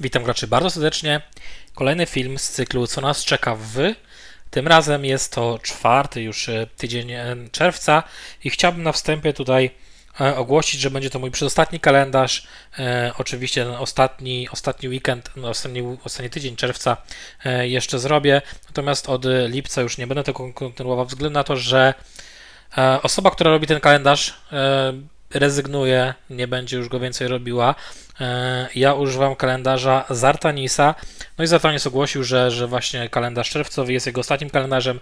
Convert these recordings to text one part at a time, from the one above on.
Witam graczy bardzo serdecznie. Kolejny film z cyklu Co nas czeka w. Tym razem jest to czwarty już e, tydzień e, czerwca i chciałbym na wstępie tutaj e, ogłosić, że będzie to mój przedostatni kalendarz. Oczywiście ten ostatni, ostatni weekend, no, ostatni, ostatni tydzień czerwca jeszcze zrobię. Natomiast od lipca już nie będę tego kontynuował, względu na to, że osoba, która robi ten kalendarz, rezygnuje, nie będzie już go więcej robiła. E, Ja używam kalendarza Zartanisa. No i Zartanis ogłosił, że, że właśnie kalendarz czerwcowy jest jego ostatnim kalendarzem.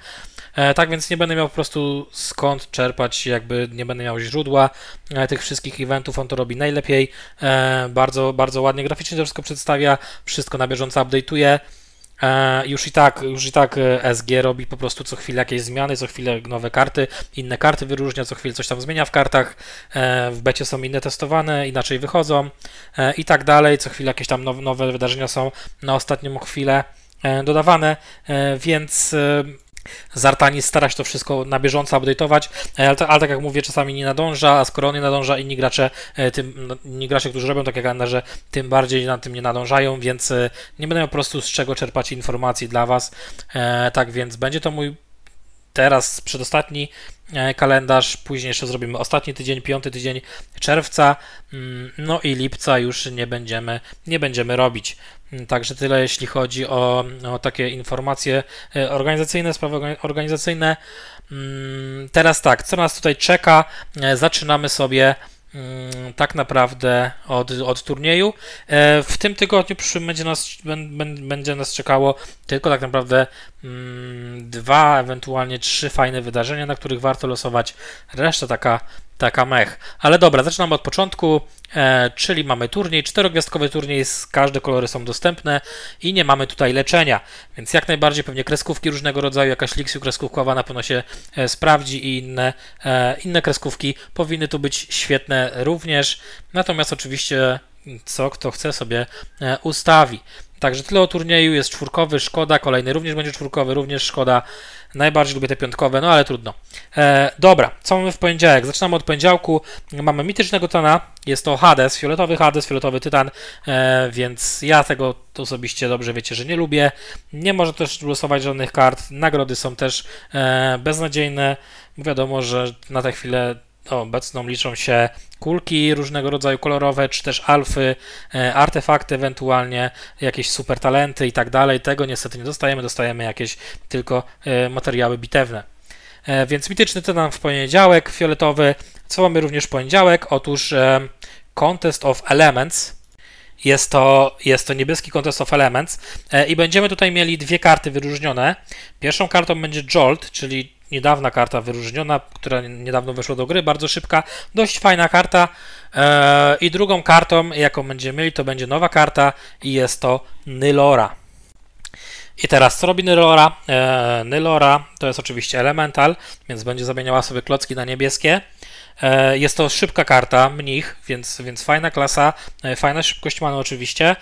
E, Tak więc nie będę miał po prostu skąd czerpać, jakby nie będę miał źródła e, tych wszystkich eventów. On to robi najlepiej. Bardzo, bardzo ładnie graficznie to wszystko przedstawia. Wszystko na bieżąco update'uje. E, Już i tak, już i tak e, SG robi po prostu co chwilę jakieś zmiany, co chwilę nowe karty, inne karty wyróżnia, co chwilę coś tam zmienia w kartach. E, W becie są inne testowane, inaczej wychodzą i tak dalej. Co chwilę jakieś tam nowe, wydarzenia są na ostatnią chwilę dodawane, więc Zartanis stara się to wszystko na bieżąco update'ować, e, ale, ale tak jak mówię, czasami nie nadąża, a skoro on nie nadąża, inni gracze, e, tym, no, inni gracze, którzy robią takie kalendarze, tym bardziej na tym nie nadążają, więc e, nie będę po prostu z czego czerpać informacji dla Was. Tak więc będzie to mój teraz przedostatni kalendarz, później jeszcze zrobimy ostatni tydzień, piąty tydzień czerwca, mm, no i lipca już nie będziemy, nie będziemy robić. Także tyle, jeśli chodzi o, o takie informacje e, organizacyjne, sprawy orga- organizacyjne. Mm, Teraz tak, co nas tutaj czeka? E, Zaczynamy sobie mm, tak naprawdę od, od turnieju. E, W tym tygodniu przyszłym będzie nas, bę- bę- będzie nas czekało tylko tak naprawdę mm, dwa, ewentualnie trzy fajne wydarzenia, na których warto losować. Reszta taka, taka mech. Ale dobra, zaczynamy od początku, e, czyli mamy turniej, czterogwiazdkowy turniej, każde kolory są dostępne i nie mamy tutaj leczenia, więc jak najbardziej pewnie kreskówki różnego rodzaju, jakaś liksiu kreskówkowa na pewno się e, sprawdzi i inne, e, inne kreskówki powinny tu być świetne również, natomiast oczywiście co kto chce sobie e, ustawi. Także tyle o turnieju, jest czwórkowy, szkoda, kolejny również będzie czwórkowy, również szkoda. Najbardziej lubię te piątkowe, no ale trudno. E, dobra, co mamy w poniedziałek? Zaczynamy od poniedziałku. Mamy mitycznego tana, jest to Hades, fioletowy Hades, fioletowy tytan, e, więc ja tego osobiście dobrze wiecie, że nie lubię. Nie można też losować żadnych kart, nagrody są też e, beznadziejne. Wiadomo, że na tę chwilę obecną liczą się kulki różnego rodzaju kolorowe, czy też alfy, e, artefakty ewentualnie, jakieś super talenty i tak dalej. Tego niestety nie dostajemy, dostajemy jakieś tylko e, materiały bitewne. E, Więc mityczny tytan w poniedziałek, fioletowy. Co mamy również w poniedziałek? Otóż Contest of Elements. Jest to, jest to niebieski Contest of Elements i będziemy tutaj mieli dwie karty wyróżnione. Pierwszą kartą będzie Jolt, czyli niedawna karta wyróżniona, która niedawno weszła do gry, bardzo szybka, dość fajna karta. E, I drugą kartą, jaką będziemy mieli, to będzie nowa karta i jest to Nylora. I teraz, co robi Nylora? E, Nylora to jest oczywiście elemental, więc będzie zamieniała sobie klocki na niebieskie. E, Jest to szybka karta, mnich, więc, więc fajna klasa, e, fajna szybkość mamy oczywiście.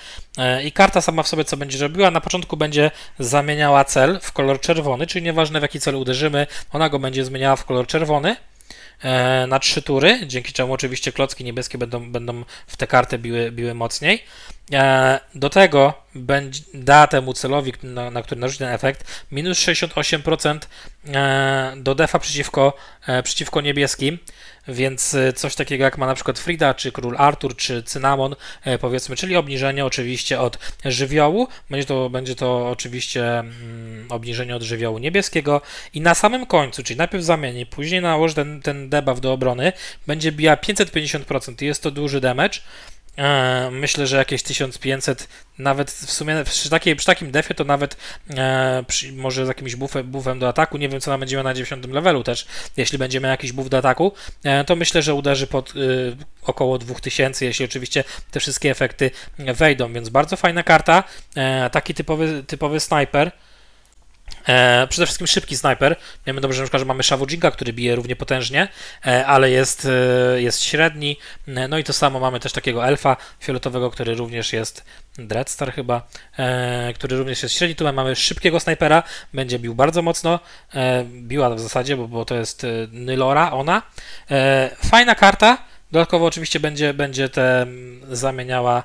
I karta sama w sobie co będzie robiła? Na początku będzie zamieniała cel w kolor czerwony, czyli nieważne w jaki cel uderzymy, ona go będzie zmieniała w kolor czerwony na trzy tury, dzięki czemu oczywiście klocki niebieskie będą, będą w tę kartę biły, biły mocniej. E, Do tego da temu celowi, na, na który narzuci ten efekt, minus 68% e, do defa przeciwko, e, przeciwko niebieskim, więc e, coś takiego jak ma na przykład Frida, czy Król Artur, czy Cynamon, e, powiedzmy, czyli obniżenie oczywiście od żywiołu. Będzie to, będzie to oczywiście mm, obniżenie od żywiołu niebieskiego i na samym końcu, czyli najpierw zamieni, później nałoży ten, ten debuff do obrony, będzie biła 550%. Jest to duży damage. E, Myślę, że jakieś 1500, nawet w sumie przy, takiej, przy takim defie to nawet e, przy, może z jakimś buffem, buffem do ataku, nie wiem co nam będzie miał na 90 levelu też, jeśli będzie miał jakiś buff do ataku, e, to myślę, że uderzy pod y, około 2000, jeśli oczywiście te wszystkie efekty wejdą, więc bardzo fajna karta, e, taki typowy, typowy snajper. E, przede wszystkim szybki snajper. Wiemy dobrze, że mamy Shavujinga, który bije równie potężnie, e, ale jest, e, jest średni. E, No i to samo mamy też takiego elfa fioletowego, który również jest Dreadstar chyba, e, który również jest średni. Tu mamy szybkiego snajpera, będzie bił bardzo mocno. E, biła w zasadzie, bo, bo to jest Nylora, ona. Fajna karta. Dodatkowo oczywiście będzie, będzie te mm, zamieniała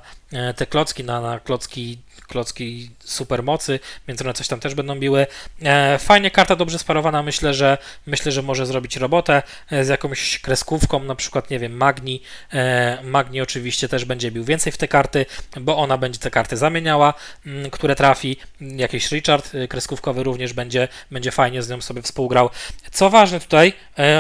te klocki na, na klocki klocki supermocy, więc one coś tam też będą biły. E, fajnie karta dobrze sparowana, myślę, że myślę, że może zrobić robotę e, z jakąś kreskówką, na przykład, nie wiem, Magni. E, Magni oczywiście też będzie bił więcej w te karty, bo ona będzie te karty zamieniała, mm, które trafi. Jakiś Richard kreskówkowy również będzie, będzie fajnie z nią sobie współgrał. Co ważne tutaj,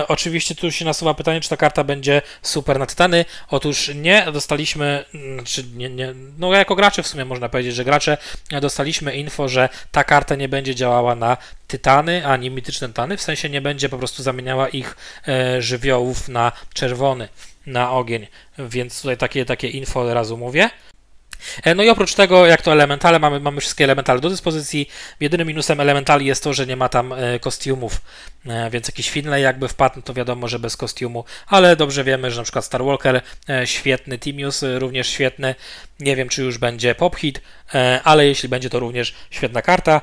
oczywiście tu się nasuwa pytanie, czy ta karta będzie super na Tytany. Otóż nie, dostaliśmy, mm, czy nie, nie, no jako gracze w sumie można powiedzieć, że gracze dostaliśmy info, że ta karta nie będzie działała na tytany ani mityczne tytany, w sensie nie będzie po prostu zamieniała ich e, żywiołów na czerwony, na ogień. Więc tutaj takie, takie info od razu mówię. E, no i oprócz tego, jak to elementale, mamy, mamy wszystkie elementale do dyspozycji. Jedynym minusem elementali jest to, że nie ma tam e, kostiumów, e, więc jakiś Finlay jakby wpadł, to wiadomo, że bez kostiumu, ale dobrze wiemy, że na przykład Star Walker świetny, Timius również świetny. Nie wiem, czy już będzie Pop Hit, ale jeśli będzie, to również świetna karta.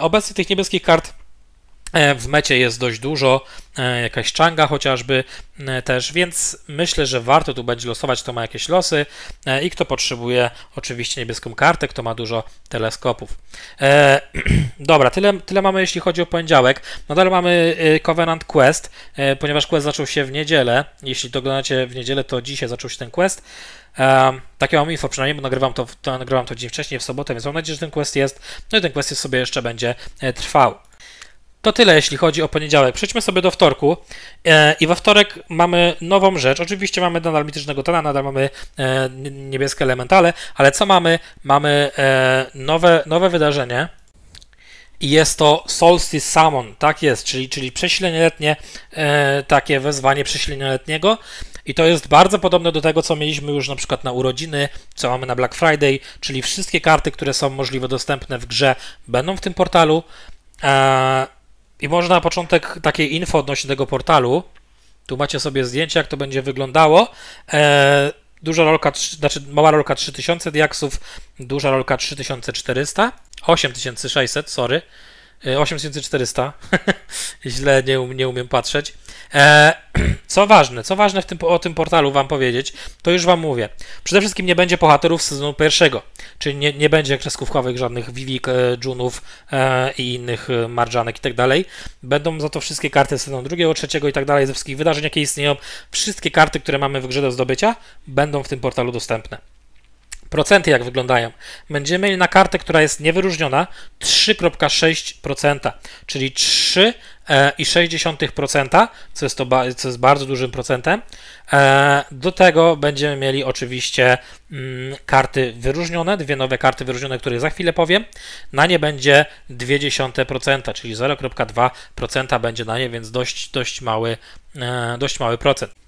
Obecnie tych niebieskich kart w mecie jest dość dużo, e, jakaś czanga chociażby e, też, więc myślę, że warto tu będzie losować, kto ma jakieś losy i kto potrzebuje oczywiście niebieską kartę, kto ma dużo teleskopów. dobra, tyle, tyle mamy jeśli chodzi o poniedziałek. Nadal mamy Covenant Quest, ponieważ quest zaczął się w niedzielę. Jeśli to oglądacie w niedzielę, to dzisiaj zaczął się ten quest. Um, takie mam info przynajmniej, bo nagrywam to, to, nagrywam to dzień wcześniej, w sobotę, więc mam nadzieję, że ten quest jest. No i ten quest sobie jeszcze będzie trwał. To tyle, jeśli chodzi o poniedziałek. Przejdźmy sobie do wtorku. E, I we wtorek mamy nową rzecz. Oczywiście mamy nadal mitycznego tona, nadal mamy e, niebieskie elementale, ale co mamy? Mamy e, nowe, nowe wydarzenie. I jest to Solstice Summon, tak jest, czyli, czyli przesilenie letnie, e, takie wezwanie przesilenia letniego. I to jest bardzo podobne do tego, co mieliśmy już na przykład na urodziny, co mamy na Black Friday, czyli wszystkie karty, które są możliwe dostępne w grze, będą w tym portalu. E, i może na początek takie info odnośnie tego portalu. Tu macie sobie zdjęcie, jak to będzie wyglądało. Eee, duża rolka, znaczy mała rolka 3000 diaksów, duża rolka 3400, 8600, sorry. 8400. E, Źle nie, um, nie umiem patrzeć. E, co ważne, co ważne w tym, o tym portalu Wam powiedzieć, to już Wam mówię. Przede wszystkim nie będzie bohaterów z sezonu pierwszego, czyli nie, nie będzie kreskówkowych żadnych Vivik, e, Junów e, i innych e, Marżanek i tak dalej. Będą za to wszystkie karty z sezonu drugiego, trzeciego i tak dalej, ze wszystkich wydarzeń, jakie istnieją. Wszystkie karty, które mamy w grze do zdobycia, będą w tym portalu dostępne. Procenty jak wyglądają? Będziemy mieli na kartę, która jest niewyróżniona 3,6%, czyli 3,6%, co jest, to, co jest bardzo dużym procentem. E, do tego będziemy mieli oczywiście mm, karty wyróżnione, dwie nowe karty wyróżnione, które za chwilę powiem. Na nie będzie 0,2%, czyli 0,2% będzie na nie, więc dość, dość, mały, e, dość mały procent.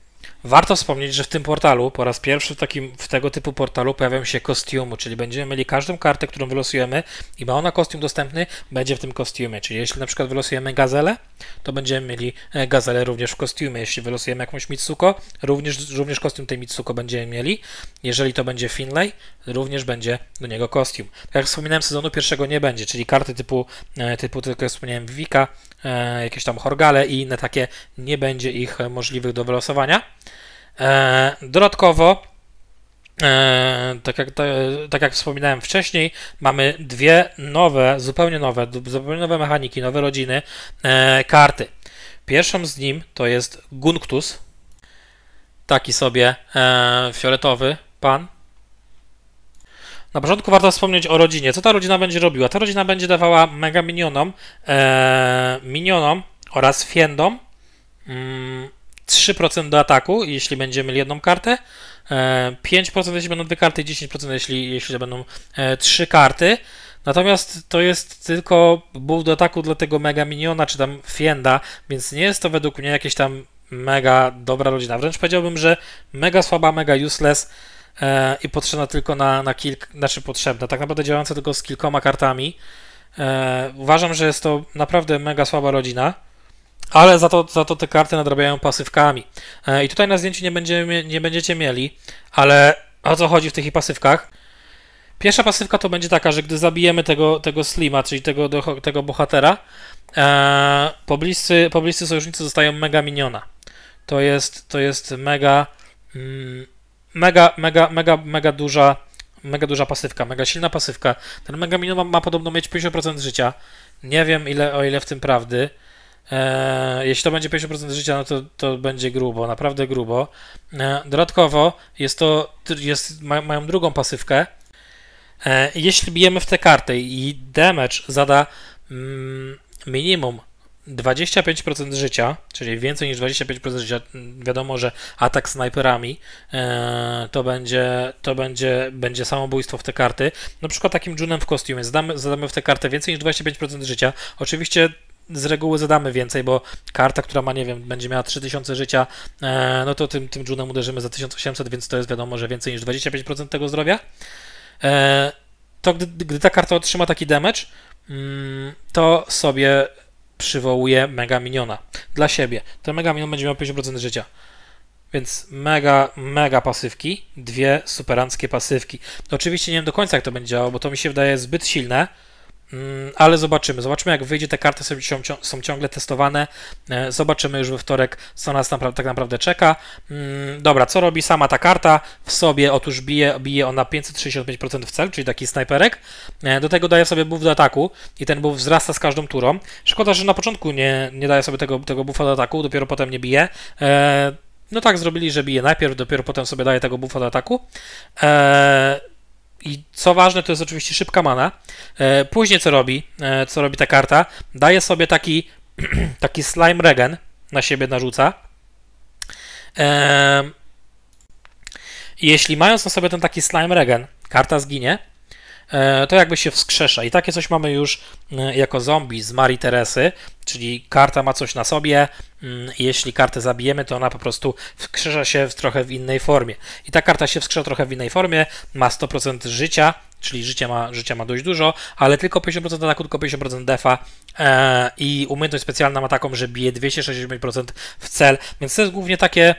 Warto wspomnieć, że w tym portalu po raz pierwszy w, takim, w tego typu portalu pojawią się kostiumy, czyli będziemy mieli każdą kartę, którą wylosujemy i ma ona kostium dostępny, będzie w tym kostiumie. Czyli jeśli na przykład wylosujemy gazelę, to będziemy mieli e, gazelę również w kostiumie. Jeśli wylosujemy jakąś Mitsuko, również, również kostium tej Mitsuko będziemy mieli. Jeżeli to będzie Finlay, również będzie do niego kostium. Tak jak wspominałem, sezonu pierwszego nie będzie, czyli karty typu, e, typu tylko jak wspomniałem, Vivika, e, jakieś tam Horgale i inne takie, nie będzie ich możliwych do wylosowania. E, dodatkowo, e, tak jak, tak jak wspominałem wcześniej, mamy dwie nowe, zupełnie nowe, zupełnie nowe mechaniki, nowe rodziny e, karty. Pierwszą z nim to jest Gunctus, taki sobie fioletowy pan. Na początku warto wspomnieć o rodzinie. Co ta rodzina będzie robiła? Ta rodzina będzie dawała mega minionom, minionom oraz fiendom mm, 3% do ataku, jeśli będziemy mieli jedną kartę, 5% e, jeśli będą dwie karty, 10% jeśli, jeśli będą e, trzy karty. Natomiast to jest tylko buff do ataku dla tego mega miniona, czy tam fienda, więc nie jest to według mnie jakieś tam mega dobra rodzina. Wręcz powiedziałbym, że mega słaba, mega useless e, i potrzebna tylko na, na kilka, znaczy potrzebna, tak naprawdę działająca tylko z kilkoma kartami. E, uważam, że jest to naprawdę mega słaba rodzina ale za to, za to te karty nadrabiają pasywkami. E, I tutaj na zdjęciu nie, będziemy, nie będziecie mieli, ale o co chodzi w tych pasywkach? Pierwsza pasywka to będzie taka, że gdy zabijemy tego, tego slima, czyli tego, tego bohatera, e, pobliscy, pobliscy sojusznicy zostają mega miniona. To jest, to jest mega, mm, mega, mega, mega, mega duża mega duża pasywka, mega silna pasywka. Ten mega minion ma, ma podobno mieć 50% życia. Nie wiem ile, o ile w tym prawdy. E, jeśli to będzie 50% życia, no to, to będzie grubo, naprawdę grubo. E, dodatkowo jest to, jest, mają drugą pasywkę. E, jeśli bijemy w tę kartę i damage zada mm, minimum 25% życia, czyli więcej niż 25% życia, wiadomo, że atak snajperami to będzie, to będzie, będzie samobójstwo w te karty. Na przykład takim Junem w kostiumie zadamy, zadamy w tę kartę więcej niż 25% życia. Oczywiście z reguły zadamy więcej, bo karta, która ma, nie wiem, będzie miała 3000 życia, e, no to tym, tym Junem uderzymy za 1800, więc to jest wiadomo, że więcej niż 25% tego zdrowia. E, to gdy, gdy ta karta otrzyma taki damage, mm, to sobie przywołuje Mega Miniona dla siebie. Ten Mega Minion będzie miał 50% życia. Więc mega, mega pasywki, dwie superanckie pasywki. To oczywiście nie wiem do końca jak to będzie działało, bo to mi się wydaje zbyt silne, ale zobaczymy. Zobaczymy, jak wyjdzie. Te karty są, ciągle testowane. E, zobaczymy już we wtorek, co nas tak naprawdę czeka. Mm, dobra, co robi sama ta karta w sobie? Otóż bije, bije ona 565% w cel, czyli taki snajperek. E, do tego daje sobie buff do ataku i ten buff wzrasta z każdą turą. Szkoda, że na początku nie, nie daje sobie tego, tego buffa do ataku, dopiero potem nie bije. E, no tak zrobili, że bije najpierw, dopiero potem sobie daje tego buffa do ataku. I co ważne, to jest oczywiście szybka mana. E, później co robi, e, co robi ta karta? Daje sobie taki, taki slime regen na siebie narzuca. E, jeśli mając na sobie ten taki slime regen, karta zginie, to jakby się wskrzesza. I takie coś mamy już e, jako zombie z Marii Teresy, czyli karta ma coś na sobie, mm, jeśli kartę zabijemy, to ona po prostu wskrzesza się w trochę w innej formie. I ta karta się wskrzesza trochę w innej formie, ma 100% życia, czyli życia ma, życia ma dość dużo, ale tylko 50% ataku, tylko 50% defa e, i umiejętność specjalna ma taką, że bije 265% w cel, więc to jest głównie takie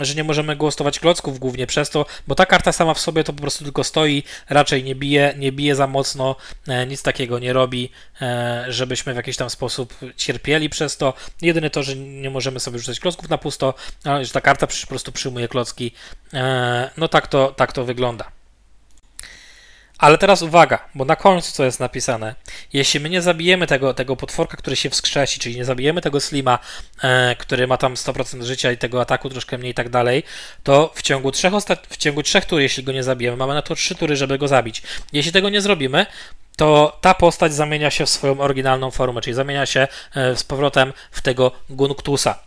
że nie możemy głosować klocków głównie przez to, bo ta karta sama w sobie to po prostu tylko stoi, raczej nie bije, nie bije za mocno, e, nic takiego nie robi, e, żebyśmy w jakiś tam sposób cierpieli przez to. Jedyne to, że nie możemy sobie rzucać klocków na pusto, ale że ta karta po prostu przyjmuje klocki. E, no tak to, tak to wygląda. Ale teraz uwaga, bo na końcu co jest napisane. Jeśli my nie zabijemy tego, tego potworka, który się wskrzesi, czyli nie zabijemy tego slima, e, który ma tam 100% życia i tego ataku troszkę mniej i tak dalej, to w ciągu trzech, w ciągu trzech tur, jeśli go nie zabijemy, mamy na to trzy tury, żeby go zabić. Jeśli tego nie zrobimy, to ta postać zamienia się w swoją oryginalną formę, czyli zamienia się e, z powrotem w tego Gunktusa.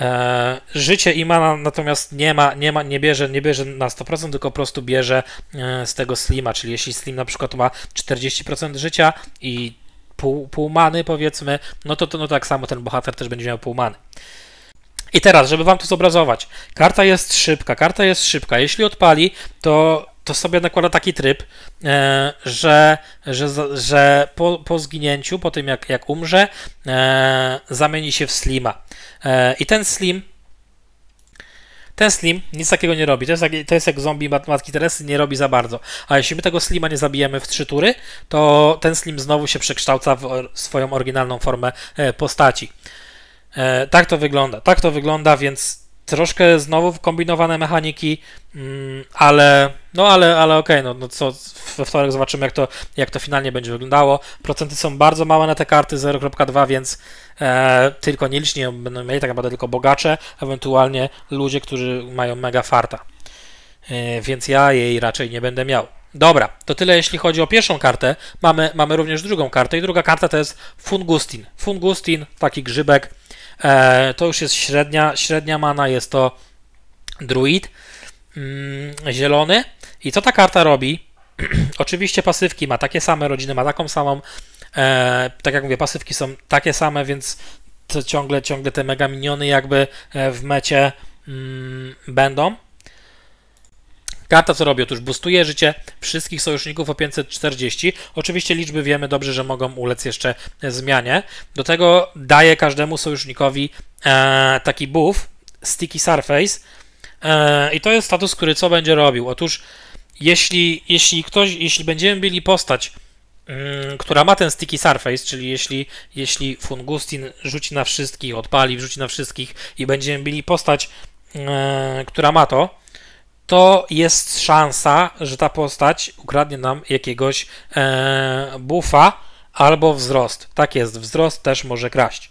E, życie Imana natomiast nie ma, nie ma, nie bierze, nie bierze na 100%, tylko po prostu bierze e, z tego Slima, czyli jeśli Slim na przykład ma 40% życia i pół, pół many powiedzmy, no to, to no tak samo ten bohater też będzie miał pół many. I teraz, żeby wam to zobrazować, karta jest szybka, karta jest szybka, jeśli odpali, to to sobie nakłada taki tryb, e, że, że, że po, po zginięciu, po tym jak, jak umrze, e, zamieni się w Slima. E, I ten Slim ten Slim nic takiego nie robi. To jest, jak, to jest jak zombie mat, Matki Teresy, nie robi za bardzo. A jeśli my tego Slima nie zabijemy w trzy tury, to ten Slim znowu się przekształca w swoją oryginalną formę postaci. Tak to wygląda. Tak to wygląda, więc troszkę znowu kombinowane mechaniki, mm, ale no ale, ale okej, okay, no, no co, we wtorek zobaczymy jak to, jak to finalnie będzie wyglądało. Procenty są bardzo małe na te karty 0.2, więc e, tylko nieliczni będą mieli, tak naprawdę tylko bogacze, ewentualnie ludzie, którzy mają mega farta. E, więc ja jej raczej nie będę miał. Dobra, to tyle jeśli chodzi o pierwszą kartę. Mamy, mamy również drugą kartę i druga karta to jest Fungustin. Fungustin, taki grzybek, to już jest średnia, średnia mana, jest to druid mm, zielony. I co ta karta robi? Oczywiście pasywki ma takie same, rodziny ma taką samą. E, tak jak mówię, pasywki są takie same, więc to ciągle, ciągle te mega miniony jakby e, w mecie mm, będą. Karta co robi? Otóż boostuje życie wszystkich sojuszników o 540. Oczywiście liczby wiemy dobrze, że mogą ulec jeszcze zmianie. Do tego daje każdemu sojusznikowi e, taki buff, Sticky Surface. E, I to jest status, który co będzie robił? Otóż jeśli, jeśli ktoś, jeśli będziemy mieli postać, mm, która ma ten sticky surface, czyli jeśli, jeśli Fungustin rzuci na wszystkich, odpali, wrzuci na wszystkich i będziemy mieli postać, e, która ma to, to jest szansa, że ta postać ukradnie nam jakiegoś e, albo wzrost. Tak jest, wzrost też może kraść.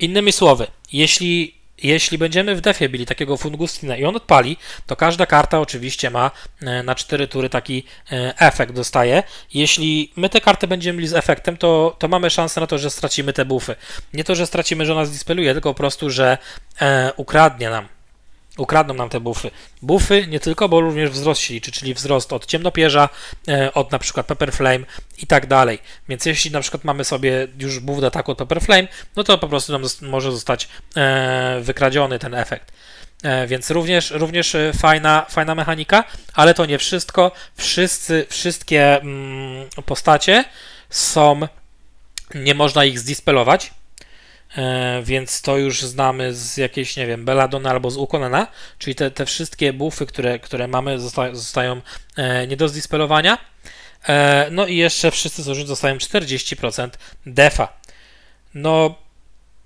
Innymi słowy, jeśli jeśli będziemy w defie bili takiego Fungustina i on odpali, to każda karta oczywiście ma e, na 4 tury taki e, efekt dostaje. Jeśli my te karty będziemy mieli z efektem, to, to mamy szansę na to, że stracimy te buffy. Nie to, że stracimy, że ona zdispeluje, tylko po prostu, że e, ukradnie nam ukradną nam te buffy. Buffy nie tylko, bo również wzrost się liczy, czyli wzrost od ciemnopierza, e, od na przykład Pepper Flame i tak dalej. Więc jeśli na przykład mamy sobie już buff do ataku od Pepper Flame, no to po prostu nam może zostać e, wykradziony ten efekt. E, więc również, również fajna, fajna mechanika, ale to nie wszystko. Wszyscy, wszystkie mm, postacie są, nie można ich zdispelować więc to już znamy z jakiejś, nie wiem, Belladonna albo z Ukonana, czyli te, te wszystkie buffy, które, które mamy, zosta zostają e, nie do zdispelowania. E, no i jeszcze wszyscy zużyć zostają 40% defa. No,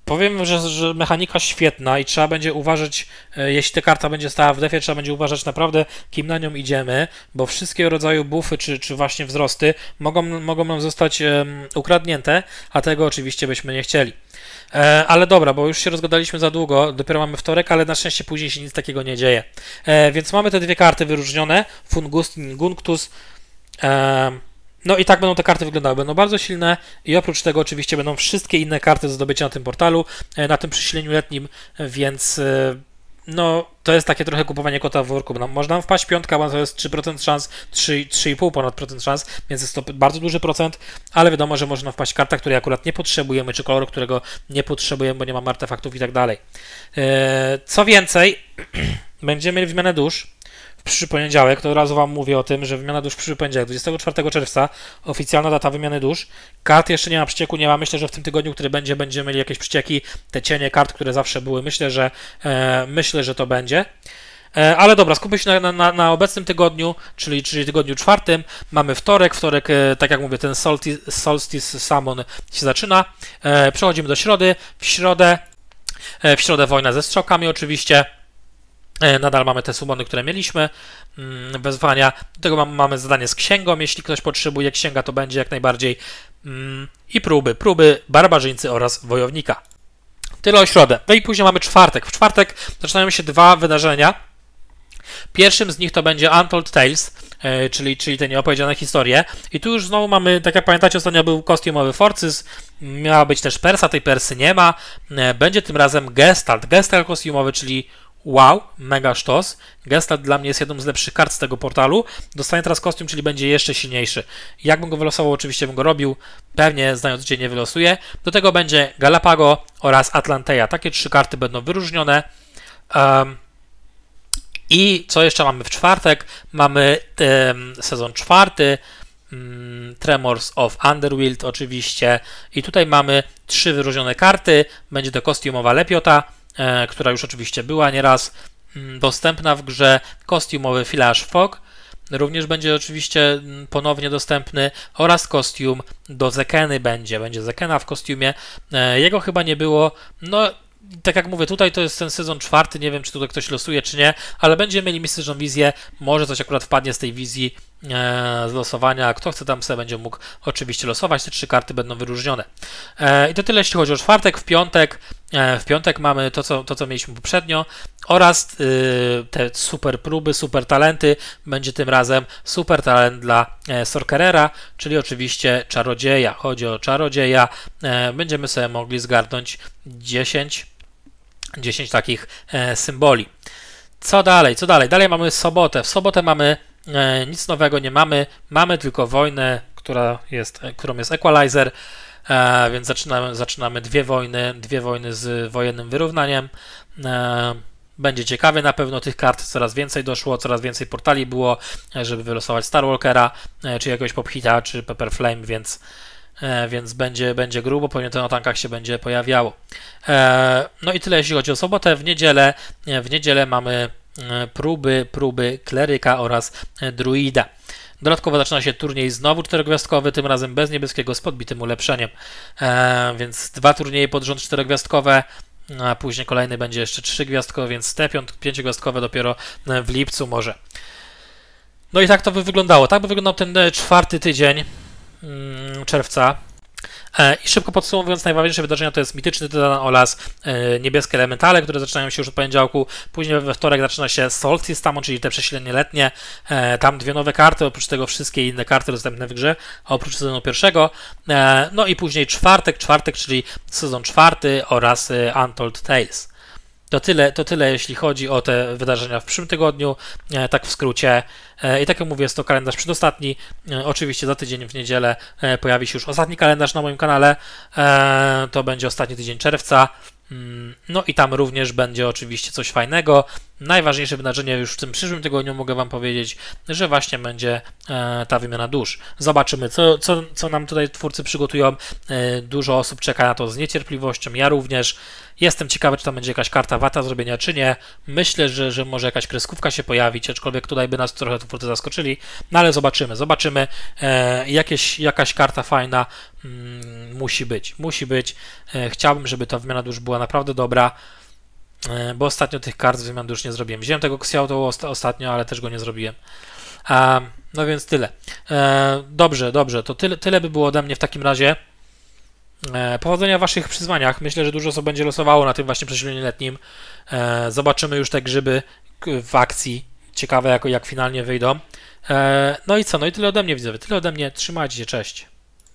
Powiem, że, że, mechanika świetna i trzeba będzie uważać, e, jeśli ta karta będzie stała w defie, trzeba będzie uważać naprawdę, kim na nią idziemy, bo wszystkie rodzaju buffy czy, czy właśnie wzrosty mogą, mogą nam zostać um, ukradnięte, a tego oczywiście byśmy nie chcieli. E, ale dobra, bo już się rozgadaliśmy za długo, dopiero mamy wtorek, ale na szczęście później się nic takiego nie dzieje. E, więc mamy te dwie karty wyróżnione, Fungustin, Gunctus. E, no i tak będą te karty wyglądały. Będą bardzo silne i oprócz tego oczywiście będą wszystkie inne karty do zdobycia na tym portalu, e, na tym przesileniu letnim, więc e, no to jest takie trochę kupowanie kota w worku. Można wpaść piątka, bo to jest 3% szans, 3,5 ponad procent szans, więc jest to bardzo duży procent, ale wiadomo, że można wpaść karta, której akurat nie potrzebujemy, czy kolor, którego nie potrzebujemy, bo nie mamy artefaktów i tak dalej. E, co więcej, będziemy mieli wymianę dusz, przyszły poniedziałek, to od razu Wam mówię o tym, że wymiana dusz przyszły poniedziałek, 24 czerwca, oficjalna data wymiany dusz. Kart jeszcze nie ma przecieku, nie ma. Myślę, że w tym tygodniu, który będzie, będziemy mieli jakieś przecieki, te cienie kart, które zawsze były. Myślę, że e, myślę, że to będzie. E, ale dobra, skupmy się na, na, na, obecnym tygodniu, czyli, czyli tygodniu czwartym. Mamy wtorek. Wtorek, e, tak jak mówię, ten Solstice, Solstice Summon się zaczyna. E, przechodzimy do środy. W środę, w środę wojna ze strzokami oczywiście. E, nadal mamy te sumony, które mieliśmy, mm, wezwania. Do tego mamy zadanie z księgą, jeśli ktoś potrzebuje księga, to będzie jak najbardziej. Mm, I próby, próby barbarzyńcy oraz wojownika. Tyle o środę. No i później mamy czwartek. W czwartek zaczynają się dwa wydarzenia. Pierwszym z nich to będzie Untold Tales, e, czyli, czyli te nieopowiedziane historie. I tu już znowu mamy, tak jak pamiętacie, ostatnio był kostiumowy Forcys, miała być też Persa, tej Persy nie ma. E, będzie tym razem Gestalt, Gestalt kostiumowy, czyli wow, mega sztos. Gestalt dla mnie jest jedną z lepszych kart z tego portalu. Dostaję teraz kostium, czyli będzie jeszcze silniejszy. Jakbym go wylosował, oczywiście bym go robił. Pewnie, znając gdzie nie wylosuję. Do tego będzie Galapago oraz Atlanteja. Takie trzy karty będą wyróżnione. Um, I co jeszcze mamy w czwartek? Mamy um, sezon czwarty. Um, Tremors of Underworld oczywiście. I tutaj mamy trzy wyróżnione karty. Będzie to kostiumowa lepiota która już oczywiście była nieraz mm, dostępna w grze, kostiumowy Flash Fog, również będzie oczywiście mm, ponownie dostępny oraz kostium do Zekeny będzie, będzie Zekena w kostiumie, e, jego chyba nie było, no tak jak mówię, tutaj to jest ten sezon czwarty, nie wiem czy tutaj ktoś losuje czy nie, ale będziemy mieli mistyczną wizję, może coś akurat wpadnie z tej wizji e, z losowania, kto chce tam sobie będzie mógł oczywiście losować, te trzy karty będą wyróżnione. E, I to tyle jeśli chodzi o czwartek, w piątek, e, w piątek mamy to co, to, co mieliśmy poprzednio oraz te super próby, super talenty, będzie tym razem super talent dla Sorcerera, czyli oczywiście czarodzieja. Chodzi o czarodzieja, będziemy sobie mogli zgarnąć 10 10 takich e, symboli. Co dalej? Co dalej? Dalej mamy sobotę. W sobotę mamy e, nic nowego nie mamy. Mamy tylko wojnę, która jest, e, którą jest Equalizer. Więc zaczynamy, zaczynamy dwie wojny, dwie wojny z wojennym wyrównaniem. Będzie ciekawie, na pewno tych kart coraz więcej doszło, coraz więcej portali było, żeby wylosować Starwalkera, czy jakiegoś Pophita, czy Pepper Flame, więc E, więc będzie, będzie grubo, pewnie to na tankach się będzie pojawiało. E, no i tyle, jeśli chodzi o sobotę. W niedzielę, e, w niedzielę mamy próby, próby kleryka oraz druida. Dodatkowo zaczyna się turniej znowu czterogwiazdkowy, tym razem bez niebieskiego z podbitym ulepszeniem. więc dwa turnieje pod rząd czterogwiazdkowe. a później kolejny będzie jeszcze trzygwiazdkowy, więc te pięciogwiazdkowe dopiero e, w lipcu może. No i tak to by wyglądało. Tak by wyglądał ten e, czwarty tydzień mm, czerwca. E, I szybko podsumowując, najważniejsze wydarzenia to jest mityczny Tytan oraz e, niebieskie elementale, które zaczynają się już od poniedziałku. Później we wtorek zaczyna się Solstice Tamon, czyli te przesilenie letnie. E, tam dwie nowe karty, oprócz tego wszystkie inne karty dostępne w grze, oprócz sezonu pierwszego. No i później czwartek, czwartek, czyli sezon czwarty oraz Untold Tales. To tyle, to tyle, jeśli chodzi o te wydarzenia w przyszłym tygodniu, e, tak w skrócie. E, I tak jak mówię, jest to kalendarz przedostatni. E, oczywiście za tydzień w niedzielę pojawi się już ostatni kalendarz na moim kanale. To będzie ostatni tydzień czerwca. Mm, no i tam również będzie oczywiście coś fajnego. Najważniejsze wydarzenie już w tym przyszłym tygodniu mogę Wam powiedzieć, że właśnie będzie ta wymiana dusz. Zobaczymy, co, co, co nam tutaj twórcy przygotują. Dużo osób czeka na to z niecierpliwością, ja również. Jestem ciekawy, czy tam będzie jakaś karta wata zrobienia, czy nie. Myślę, że, że może jakaś kreskówka się pojawić, aczkolwiek tutaj by nas trochę twórcy zaskoczyli, no ale zobaczymy, zobaczymy. E, jakieś, jakaś karta fajna mm, musi być, musi być. E, chciałbym, żeby ta wymiana dusz była naprawdę dobra, e, bo ostatnio tych kart z wymian dusz nie zrobiłem. Wziąłem tego Xiaoto ostatnio, ale też go nie zrobiłem. E, no więc tyle. E, dobrze, dobrze, to tyle, tyle by było ode mnie w takim razie. E, powodzenia w Waszych przyzwaniach. Myślę, że dużo osób będzie losowało na tym właśnie przesileniu letnim. E, zobaczymy już te grzyby w akcji. Ciekawe, jak, jak finalnie wyjdą. E, no i co? No i tyle ode mnie, widzowie. Tyle ode mnie. Trzymajcie się. Cześć.